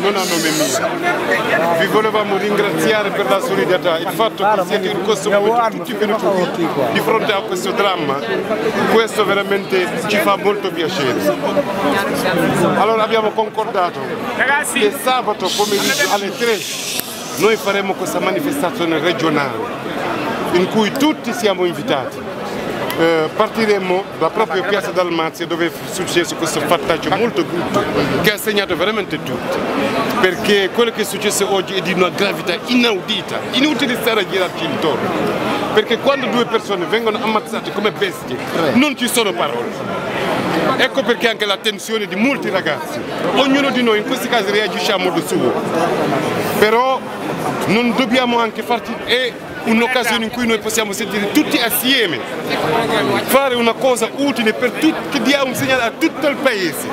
non a nome mio. Vi volevamo ringraziare per la solidarietà, il fatto che siete in questo momento tutti venuti qui di fronte a questo dramma, questo veramente ci fa molto piacere. Allora abbiamo concordato che sabato pomeriggio alle 3 noi faremo questa manifestazione regionale in cui tutti siamo invitati. Eh, partiremo da proprio Piazza Dalmazia dove è successo questo fattaggio molto brutto che ha segnato veramente tutti. Perché quello che è successo oggi è di una gravità inaudita, inutile stare a girarci intorno. Perché quando due persone vengono ammazzate come bestie non ci sono parole. Ecco perché anche l'attenzione di molti ragazzi, ognuno di noi in questi casi reagisce a modo suo, però non dobbiamo anche farci... È un'occasione in cui noi possiamo sentire tutti assieme, fare una cosa utile tutti, che dia un segnale a tutto il paese.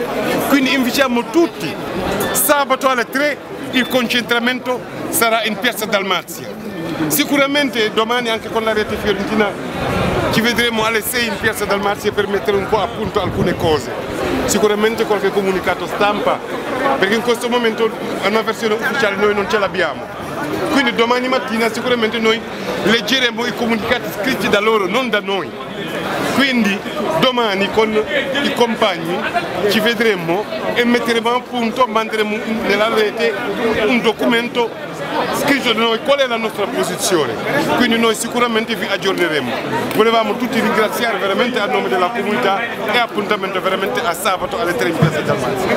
Quindi invitiamo tutti, sabato alle 3 il concentramento sarà in Piazza Dalmazia. Sicuramente domani anche con la rete fiorentina ci vedremo alle 6 in Piazza Dalmazia per mettere un po' a punto alcune cose. Sicuramente qualche comunicato stampa, perché in questo momento una versione ufficiale noi non ce l'abbiamo. Quindi domani mattina sicuramente noi leggeremo i comunicati scritti da loro, non da noi. Quindi domani con i compagni ci vedremo e metteremo a punto, manderemo nella rete un documento scritto da noi qual è la nostra posizione, quindi noi sicuramente vi aggiorneremo. Volevamo tutti ringraziare veramente a nome della comunità e appuntamento veramente a sabato alle 3 in piazza Dalmazia.